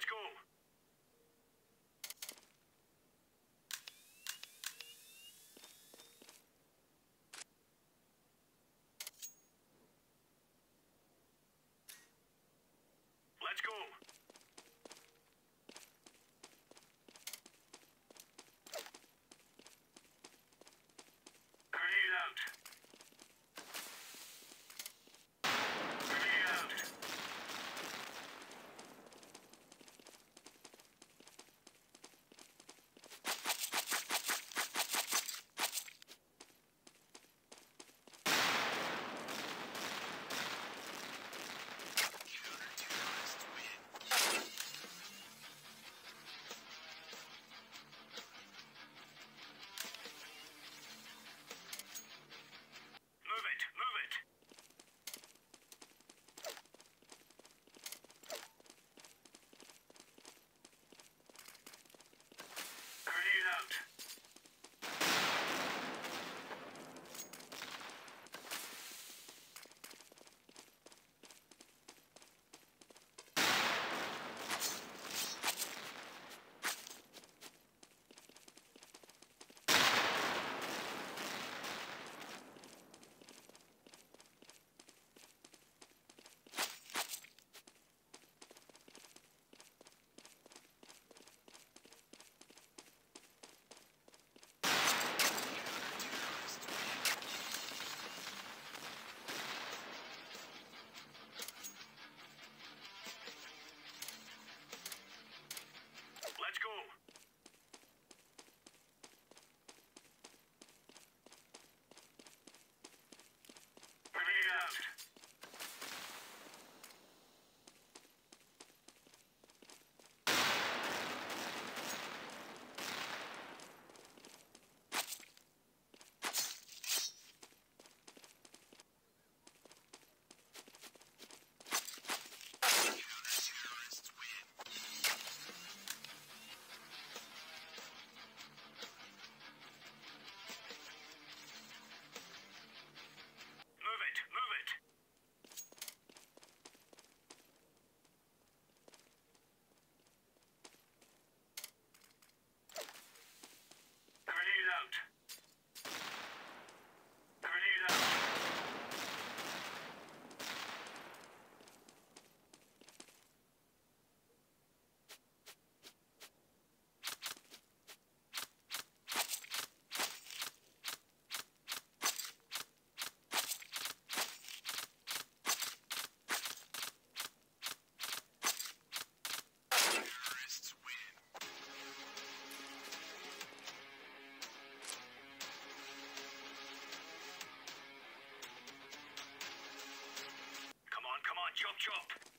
Let's go. Let's go. chop.